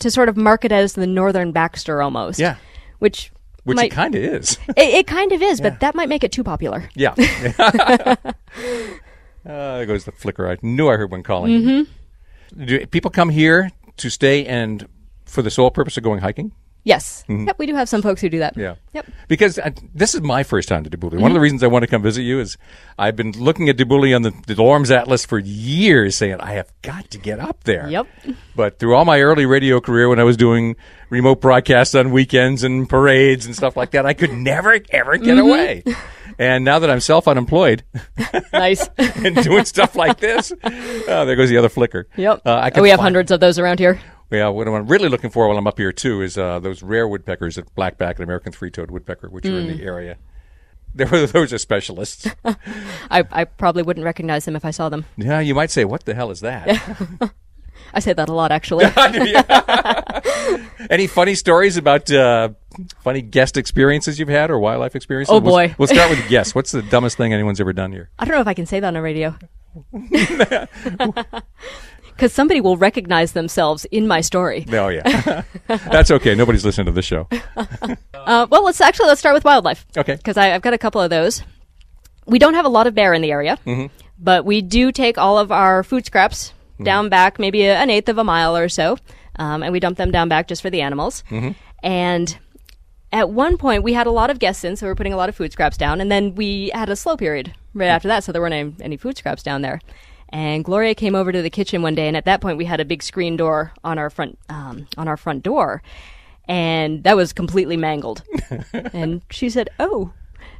to sort of market it as the northern Baxter almost. Yeah. Which Which might, it kind of is. it, it kind of is, but that might make it too popular. yeah. uh, there goes the flicker. I knew I heard one calling. Mm-hmm. Do people come here to stay and for the sole purpose of going hiking? Yes. Yep, we do have some folks who do that. Mm-hmm. Yeah. Yep. Because uh, this is my first time to Deboullie. One of the reasons I want to come visit you is I've been looking at Deboullie on the, the Lorms Atlas for years saying, I have got to get up there. Yep. But through all my early radio career when I was doing remote broadcasts on weekends and parades and stuff like that, I could never, ever get away. And now that I'm self unemployed Nice. and doing stuff like this, oh, there goes the other flicker. yep. Uh, we have find- hundreds of those around here. yeah, what I'm really looking for while I'm up here too is uh, those rare woodpeckers, at black-backed and American three-toed woodpecker, which are in Mm. the area. They were, those are specialists. I, I probably wouldn't recognize them if I saw them. yeah, you might say, "What the hell is that?" I say that a lot, actually. Any funny stories about uh, funny guest experiences you've had or wildlife experiences? Oh, We'll- boy. We'll, start with guests. What's the dumbest thing anyone's ever done here? I don't know if I can say that on a radio. Because somebody will recognize themselves in my story. Oh yeah, that's okay. Nobody's listening to this show. Uh, well, let's actually let's start with wildlife. Okay. Because I've got a couple of those. We don't have a lot of bear in the area, but we do take all of our food scraps down back, maybe a, an eighth of a mile or so, um, and we dump them down back just for the animals. And at one point, we had a lot of guests in, so we were putting a lot of food scraps down, and then we had a slow period right after that, so there weren't any, any food scraps down there. And Gloria came over to the kitchen one day, and at that point, we had a big screen door on our front um, on our front door, and that was completely mangled. and she said, "Oh,"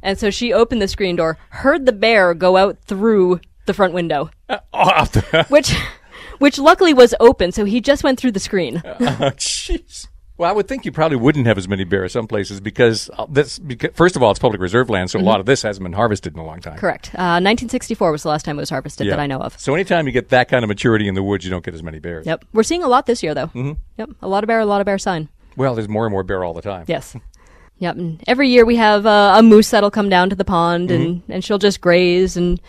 and so she opened the screen door, heard the bear go out through the front window, Oh, the- which which luckily was open, so he just went through the screen. jeez. Well, I would think you probably wouldn't have as many bears some places because uh, this. Because, first of all, it's public reserve land, so a lot of this hasn't been harvested in a long time. Correct. Uh, 1964 was the last time it was harvested Yeah. that I know of. So anytime you get that kind of maturity in the woods, you don't get as many bears. Yep. We're seeing a lot this year, though. Mm-hmm. Yep. A lot of bear, a lot of bear sign. Well, there's more and more bear all the time. Yes. Yep. And every year we have uh, a moose that'll come down to the pond and, and she'll just graze and,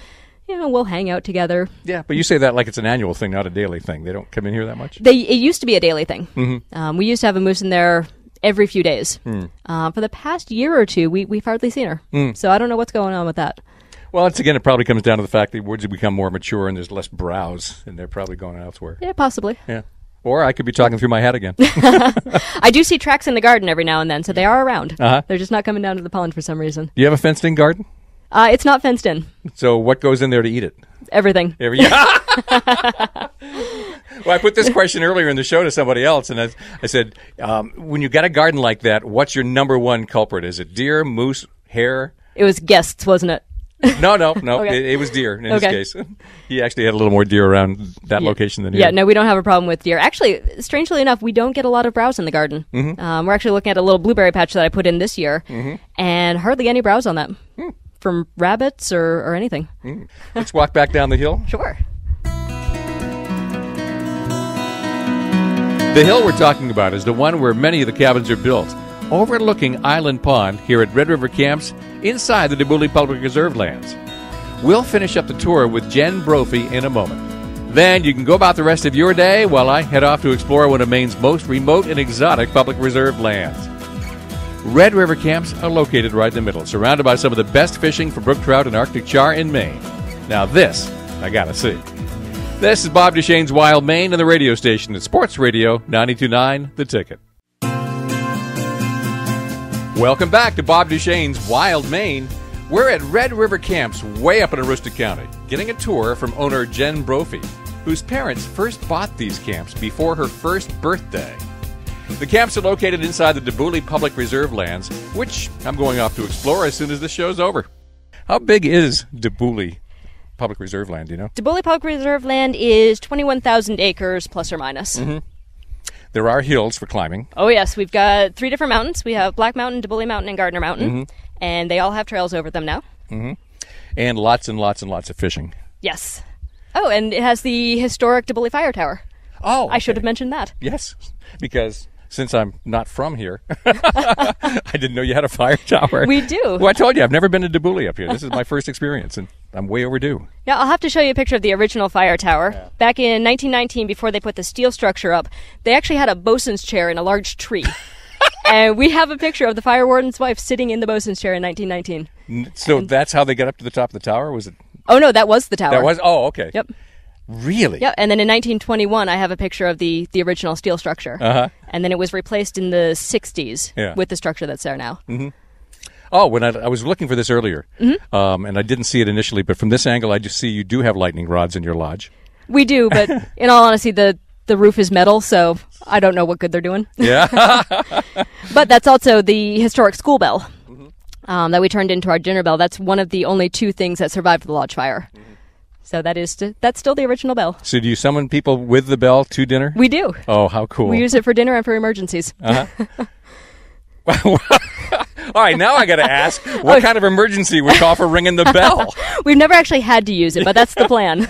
you know, we'll hang out together. Yeah, but you say that like it's an annual thing, not a daily thing. They don't come in here that much. They It used to be a daily thing. Um, we used to have a moose in there every few days. Uh, for the past year or two, we, we've hardly seen her. So I don't know what's going on with that. Well, it's again, it probably comes down to the fact that woods have become more mature and there's less browse, and they're probably going elsewhere. Yeah, possibly. Yeah. Or I could be talking through my hat again. I do see tracks in the garden every now and then, so they are around. Uh-huh. They're just not coming down to the pond for some reason. Do you have a fenced-in garden? Uh, it's not fenced in. So what goes in there to eat it? Everything. Every- yeah. well, I put this question earlier in the show to somebody else, and I, I said, um, when you got a garden like that, what's your number one culprit? Is it deer, moose, hare? It was guests, wasn't it? No, no, no. Okay. it, it was deer in Okay. his case. He actually had a little more deer around that location than Yeah, no, we don't have a problem with deer. Actually, strangely enough, we don't get a lot of browse in the garden. Mm-hmm. Um, we're actually looking at a little blueberry patch that I put in this year, and hardly any browse on that Hmm. From rabbits or, or anything. Mm. Let's walk back down the hill. Sure. The hill we're talking about is the one where many of the cabins are built, overlooking Island Pond here at Red River Camps inside the Deboullie Public Reserve lands. We'll finish up the tour with Jen Brophy in a moment. Then you can go about the rest of your day while I head off to explore one of Maine's most remote and exotic public reserve lands. Red River Camps are located right in the middle, surrounded by some of the best fishing for brook trout and Arctic char in Maine. Now, this I gotta see. This is Bob Duchesne's Wild Maine and the radio station at Sports Radio 929 The Ticket. Welcome back to Bob Duchesne's Wild Maine. We're at Red River Camps way up in Aroostook County, getting a tour from owner Jen Brophy, whose parents first bought these camps before her first birthday. The camps are located inside the Deboullie Public Reserve lands, which I'm going off to explore as soon as this show's over. How big is Deboullie Public Reserve land, you know? Deboullie Public Reserve land is 21,000 acres plus or minus. Mm-hmm. There are hills for climbing. Oh, yes. We've got three different mountains. We have Black Mountain, Deboullie Mountain, and Gardner Mountain. Mm-hmm. And they all have trails over them now. and lots and lots and lots of fishing. Yes. Oh, and it has the historic Deboullie Fire Tower. Oh, I should have mentioned that. Yes, because since I'm not from here, I didn't know you had a fire tower. We do. Well, I told you I've never been to Deboullie up here. This is my first experience, and I'm way overdue. Yeah, I'll have to show you a picture of the original fire tower. Back in 1919, before they put the steel structure up, they actually had a bosun's chair in a large tree. and we have a picture of the fire warden's wife sitting in the bosun's chair in 1919. N- So that's how they got up to the top of the tower. Was it? Oh, no, that was the tower. That was. Oh, okay. Yep. Really? Yeah. And then in 1921, I have a picture of the, the original steel structure. Uh-huh. And then it was replaced in the 60s Yeah. with the structure that's there now. Oh, when I, I was looking for this earlier, Mm-hmm. um, and I didn't see it initially, but from this angle, I just see you do have lightning rods in your lodge. We do, but in all honesty, the, the roof is metal, so I don't know what good they're doing. Yeah. But that's also the historic school bell Mm-hmm. um, that we turned into our dinner bell. That's one of the only two things that survived the lodge fire. Mm-hmm. So that is st- that's still the original bell. so do you summon people with the bell to dinner? We do. oh, how cool! We use it for dinner and for emergencies. Uh-huh. All right, now I got to ask, what oh. kind of emergency would call for ringing the bell? We've never actually had to use it, but that's the plan.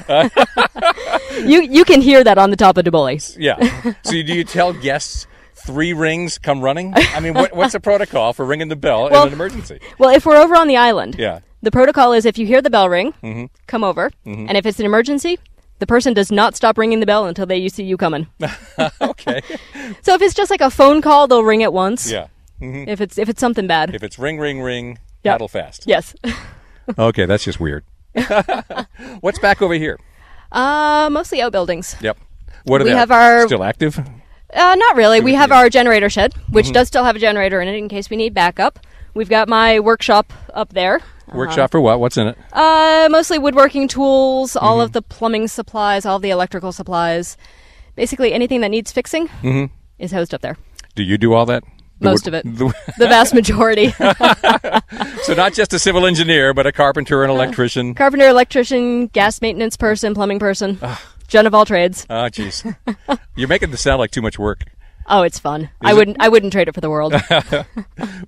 you you can hear that on the top of the Deboullie. Yeah. So do you tell guests three rings come running? I mean, what, what's the protocol for ringing the bell Well- in an emergency? Well, if we're over on the island, Yeah. the protocol is if you hear the bell ring, Mm-hmm. come over, and if it's an emergency, the person does not stop ringing the bell until they see you coming. Okay. so if it's just like a phone call, they'll ring it once. Yeah. If it's if it's something bad, If it's ring, ring, ring, Yeah. paddle fast. yes. Okay, that's just weird. What's back over here? Uh, mostly outbuildings. Yep. What are We they? have our- still active? Uh, not really. We have our generator shed, which Mm-hmm. does still have a generator in it in case we need backup. We've got my workshop up there. Workshop for what? What's in it? Uh, mostly woodworking tools, all Mm-hmm. of the plumbing supplies, all the electrical supplies. Basically, anything that needs fixing Mm-hmm. is housed up there. Do you do all that? The Most wood- of it. the- The vast majority. so not just a civil engineer, but a carpenter, an electrician. Carpenter, electrician, gas maintenance person, plumbing person. Jen of all trades. Oh, jeez. You're making this sound like too much work. Oh, it's fun. I wouldn't. I wouldn't trade it for the world.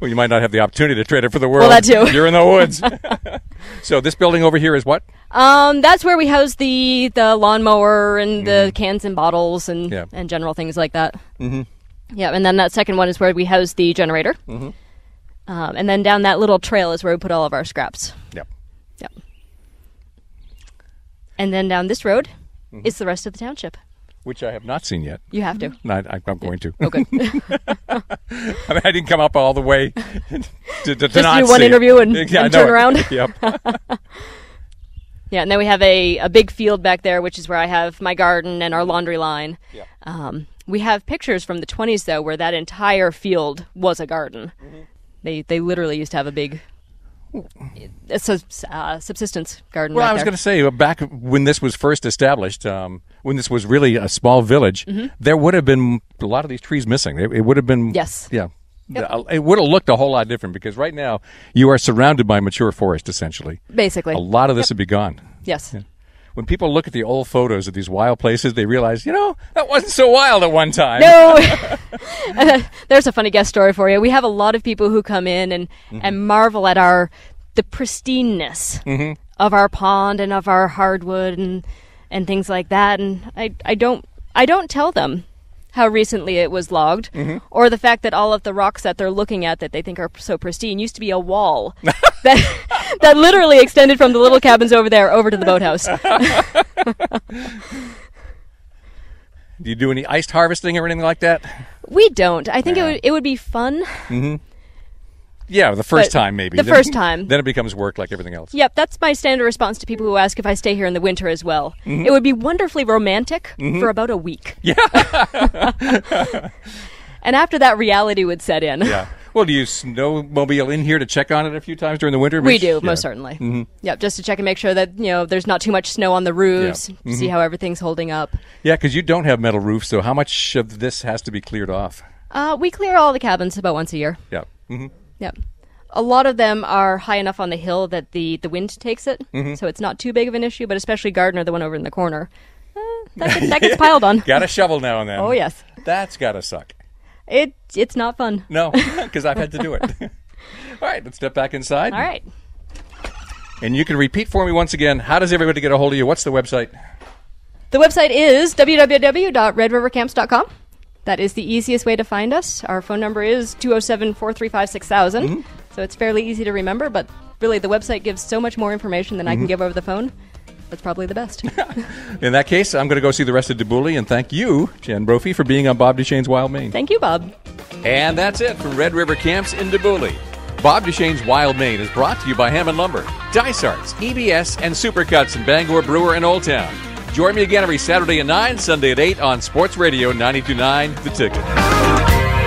Well, you might not have the opportunity to trade it for the world. Well, that too. You're in the woods. so this building over here is what? Um, that's where we house the the lawnmower and the cans and bottles and. Yeah. and general things like that. Mm-hmm. Yeah, and then that second one is where we house the generator. Mm-hmm. Um, and then down that little trail is where we put all of our scraps. Yep. Yep. And then down this road Mm-hmm. is the rest of the township. Which I have not seen yet. You have to. No, I, I'm going to. Okay. I, mean, I didn't come up all the way to, to, to not do one interview and- Yeah, and turn it. around. Yep. yeah, and then we have a, a big field back there, which is where I have my garden and our laundry line. Yeah. Um, we have pictures from the 20s, though, where that entire field was a garden. Mm-hmm. They they literally used to have a big subs- uh, subsistence garden. Well, back I was going to say uh, back when this was first established, um, when this was really a small village, there would have been a lot of these trees missing. It, it would have been Yes. yeah. Uh, It would have looked a whole lot different because right now you are surrounded by mature forest essentially. Basically. A lot of this would be gone. yes. When people look at the old photos of these wild places, they realize, you know, that wasn't so wild at one time. No. There's a funny guest story for you. We have a lot of people who come in and, Mm-hmm. and marvel at our the pristineness Mm-hmm. of our pond and of our hardwood and and things like that. And I I don't I don't tell them how recently it was logged, Mm-hmm. or the fact that all of the rocks that they're looking at that they think are so pristine used to be a wall that that literally extended from the little cabins over there over to the boathouse. Do you do any iced harvesting or anything like that? We don't. I think it would it would be fun. Yeah, the first But time maybe. the Then- first time. Then it becomes work like everything else. Yep, that's my standard response to people who ask if I stay here in the winter as well. Mm-hmm. It would be wonderfully romantic for about a week. Yeah. And after that, reality would set in. yeah. Well, do you snowmobile in here to check on it a few times during the winter? We do, yeah. most certainly. Yep, just to check and make sure that, you know, there's not too much snow on the roofs, Yeah. Mm-hmm. see how everything's holding up. Yeah, because you don't have metal roofs, so how much of this has to be cleared off? Uh, we clear all the cabins about once a year. Yeah. hmm Yep. A lot of them are high enough on the hill that the, the wind takes it, Mm-hmm. so it's not too big of an issue, but especially Gardner, the one over in the corner, uh, that, gets, that gets piled on. Got a shovel now and then. Oh, yes. That's got to suck. It, it's not fun. No, because I've had to do it. All right, let's step back inside. All right. And you can repeat for me once again. How does everybody get a hold of you? What's the website? The website is www.redrivercamps.com. That is the easiest way to find us. Our phone number is 207 435 6000. Mm-hmm. So it's fairly easy to remember, but really the website gives so much more information than I Mm-hmm. can give over the phone. That's probably the best. In that case, I'm going to go see the rest of Deboullie and thank you, Jen Brophy, for being on Bob Duchesne's Wild Maine. Thank you, Bob. And that's it from Red River Camps in Deboullie. Bob Duchesne's Wild Maine is brought to you by Hammond Lumber, Dice Arts, EBS, and Supercuts in Bangor Brewer and Old Town. Join me again every Saturday at 9, Sunday at 8 on Sports Radio 929 The Ticket.